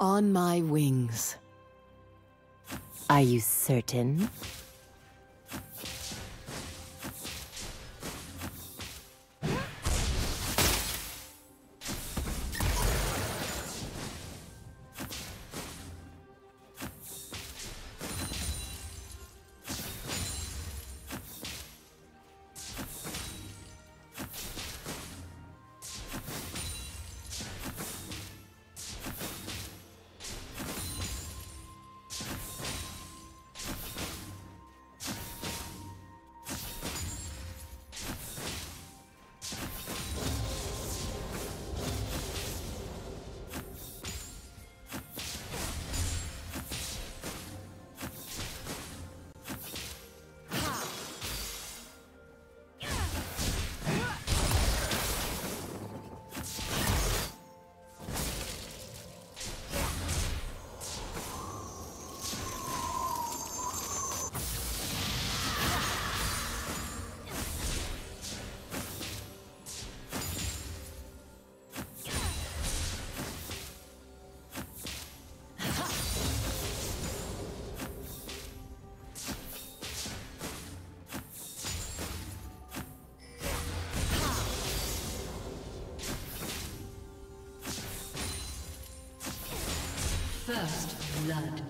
On my wings. Are you certain? First blood.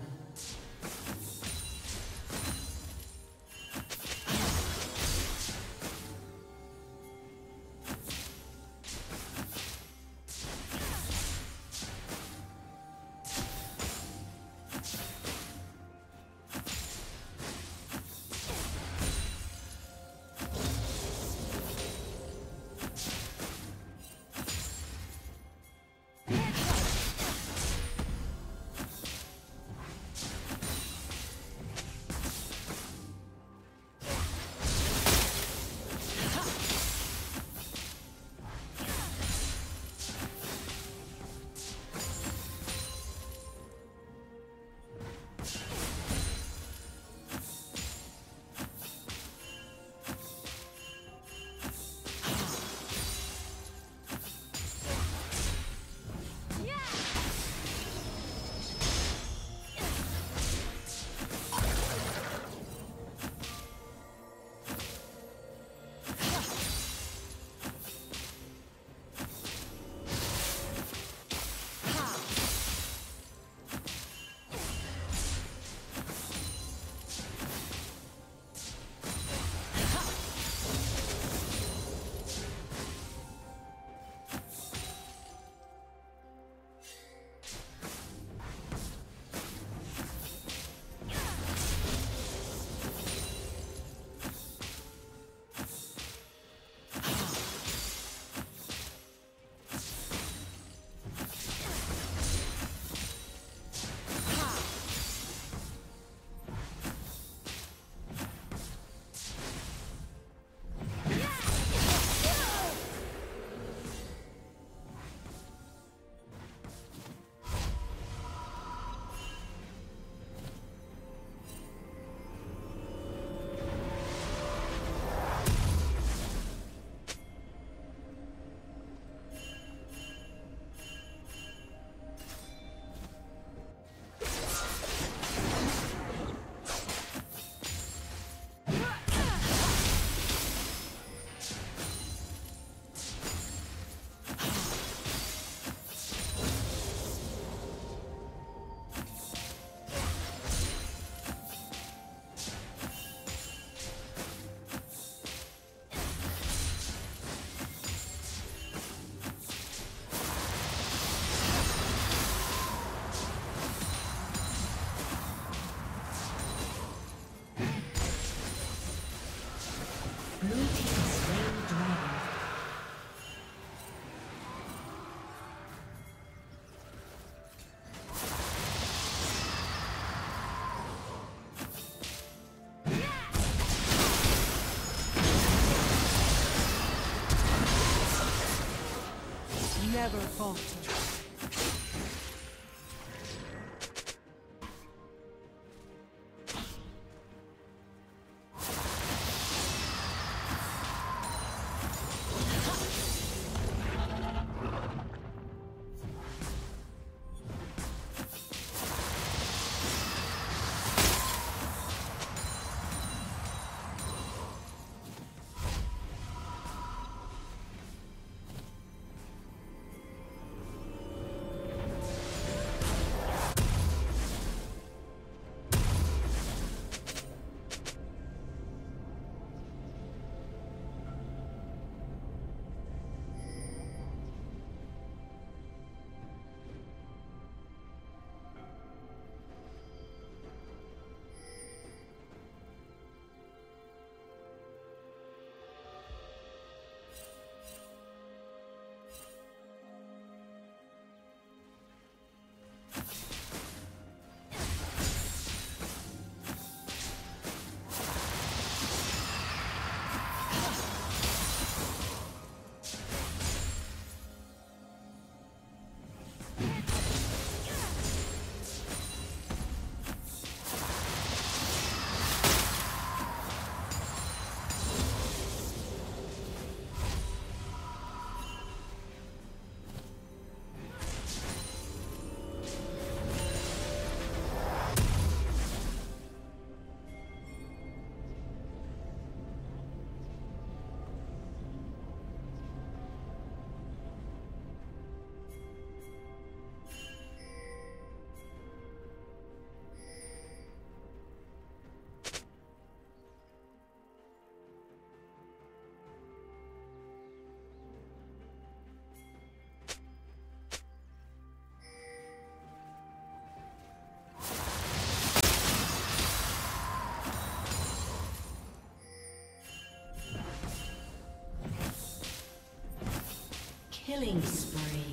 Never falter. Killing spree.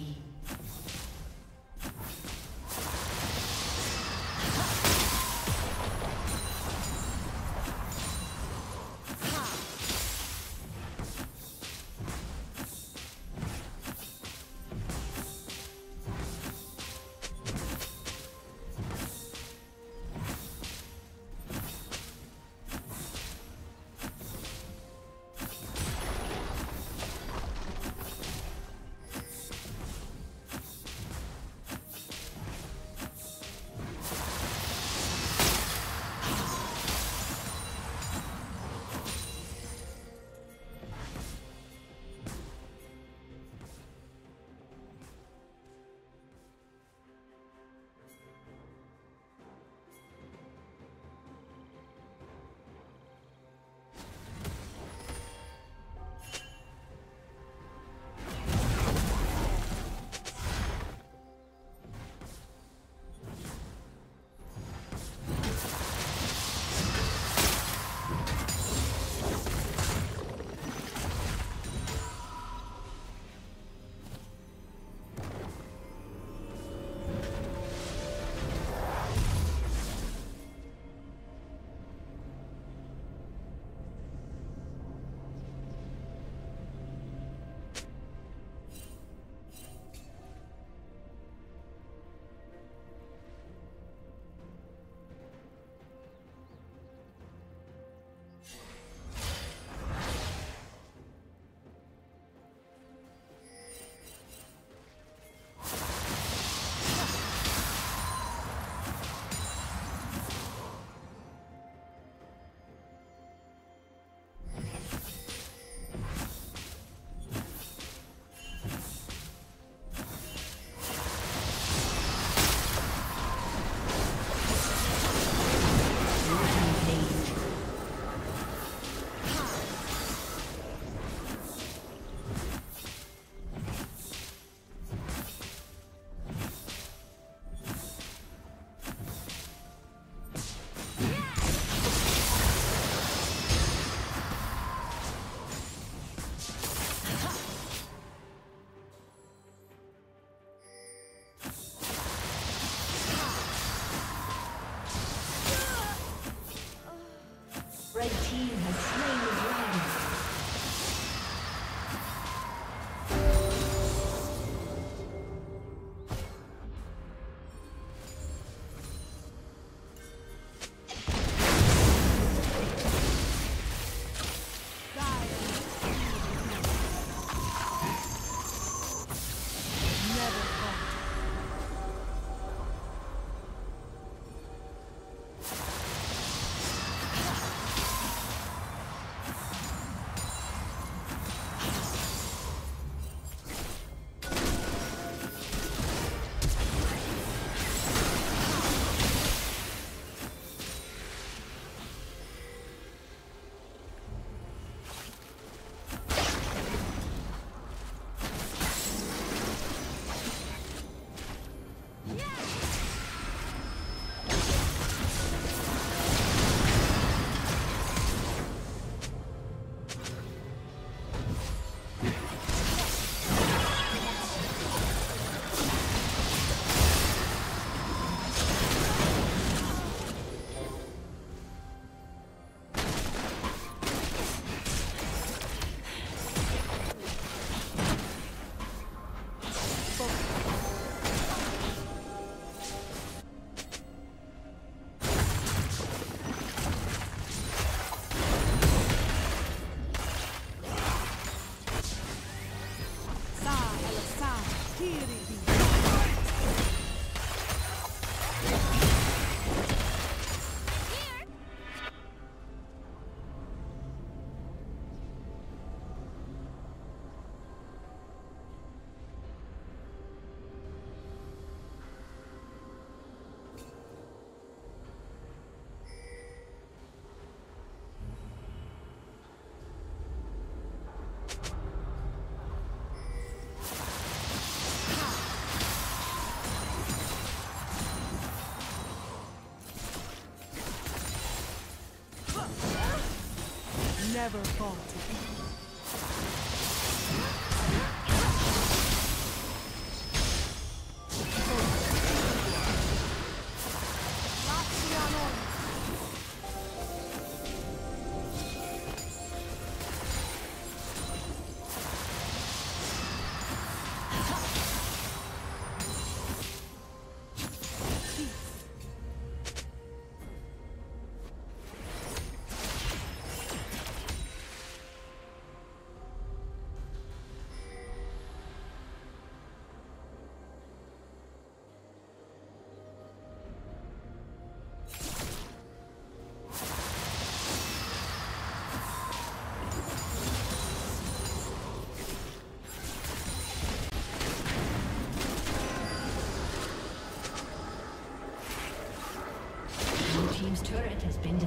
Never falter.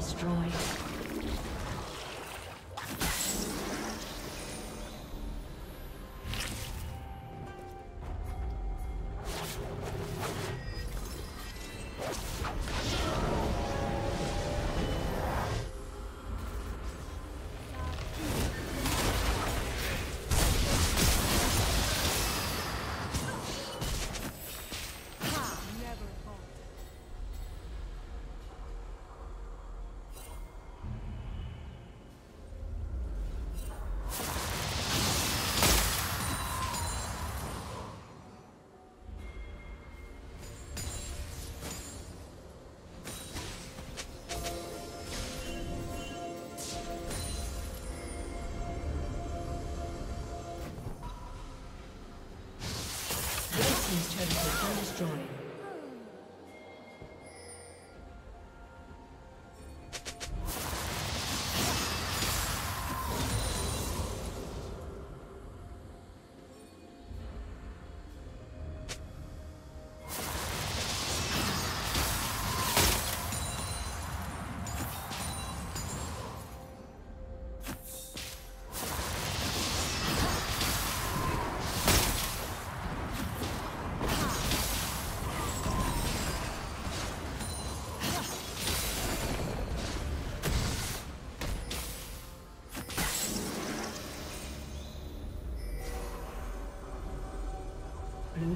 Destroyed.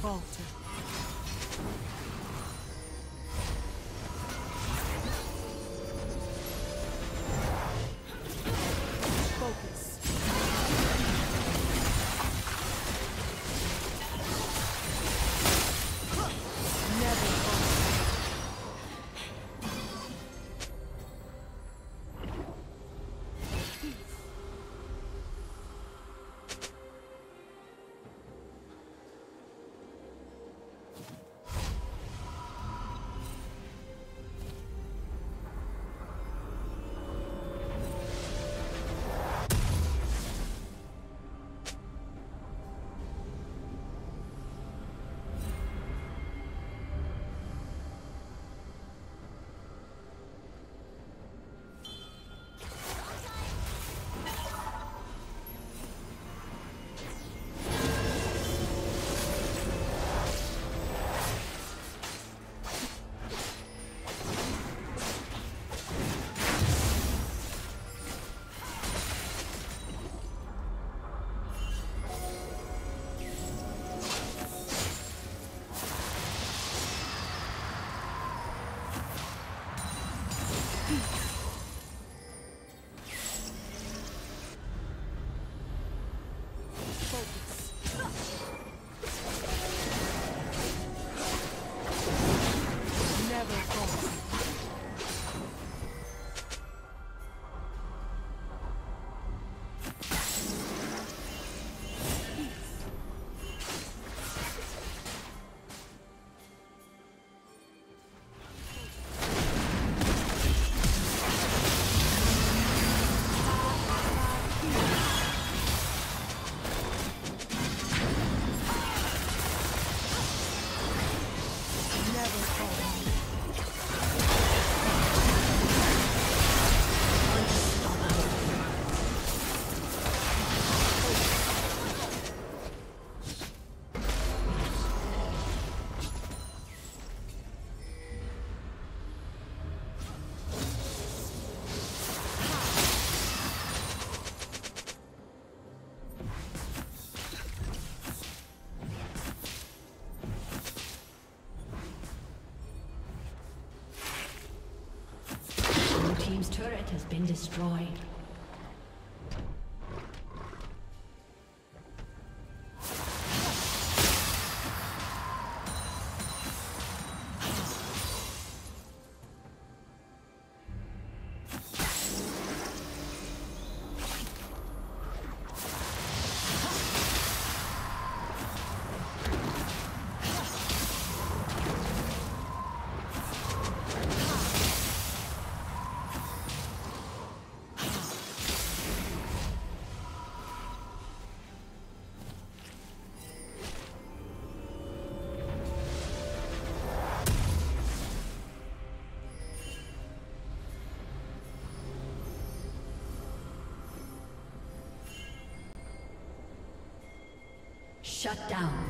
Falter. Been destroyed. Shut down.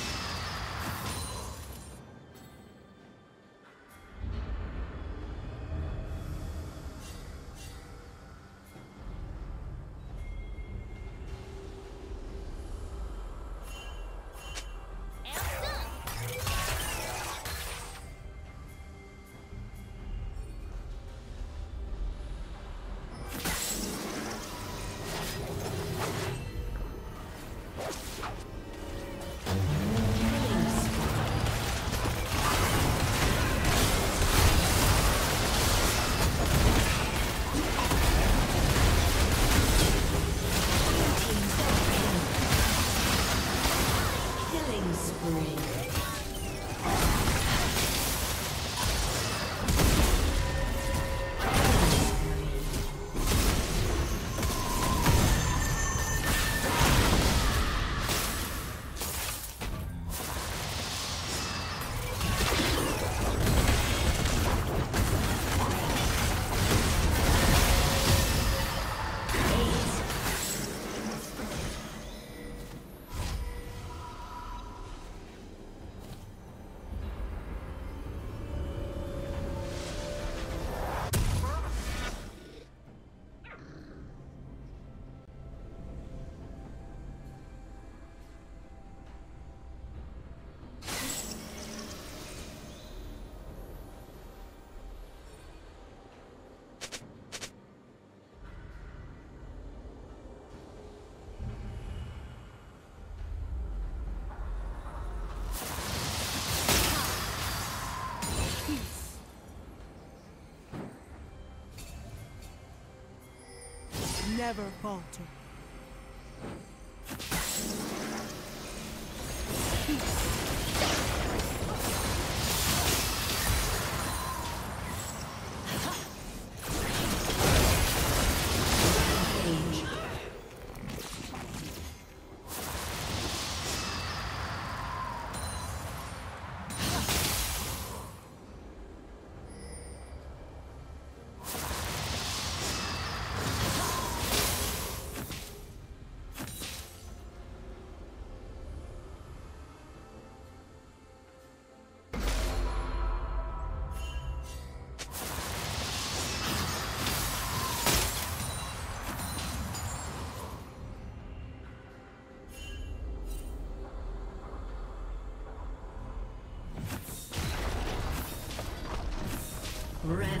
Never falter.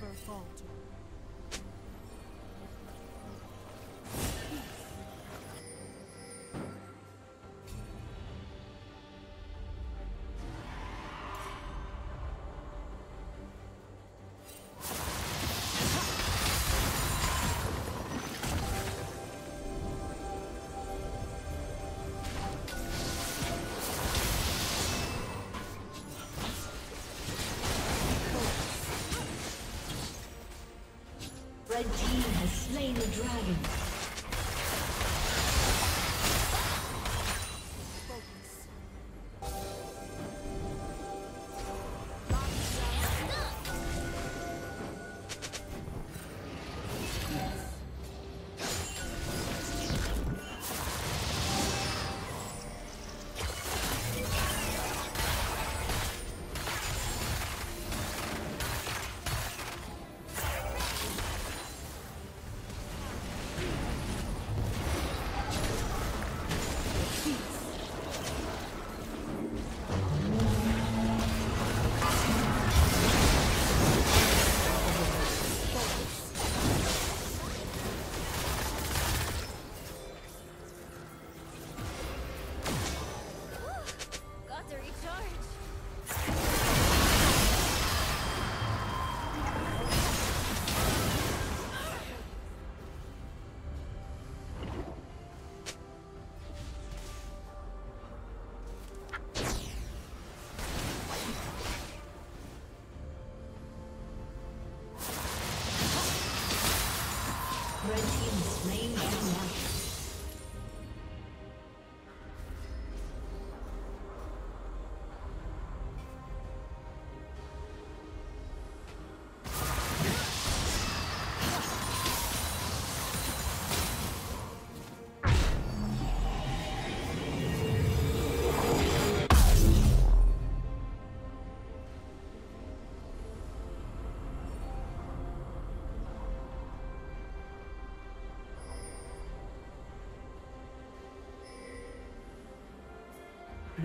Never falter. Slain the dragon.